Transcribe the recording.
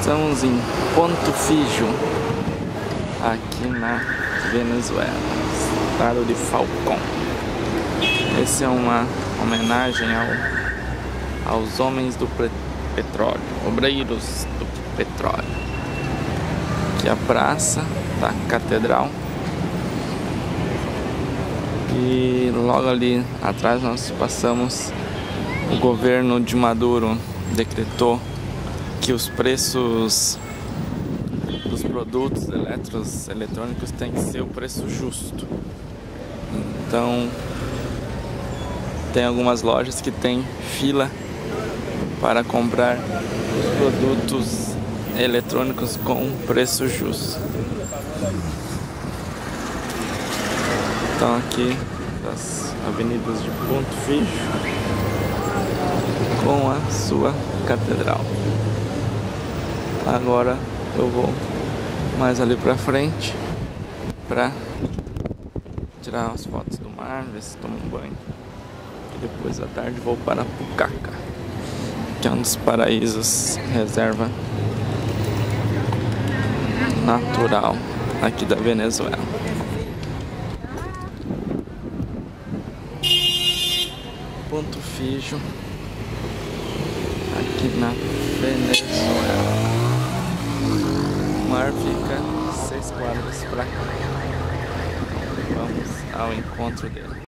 Estamos em Ponto Fijo, aqui na Venezuela, estado de Falcão. Esse é uma homenagem ao, aos homens do petróleo, obreiros do petróleo. Aqui é a praça da catedral. E logo ali atrás nós passamos o governo de Maduro decretou que os preços dos produtos eletros, eletrônicos tem que ser o preço justo. Então, tem algumas lojas que tem fila para comprar produtos eletrônicos com preço justo. Então aqui das avenidas de Ponto Fijo com a sua catedral. Agora eu vou mais ali pra frente pra tirar as fotos do mar, ver se tomo um banho. E depois à tarde vou para Pucaca, que é um dos paraísos reserva natural aqui da Venezuela. Ponto Fijo aqui na Venezuela mar fica seis quadras para cá. Vamos ao encontro dele.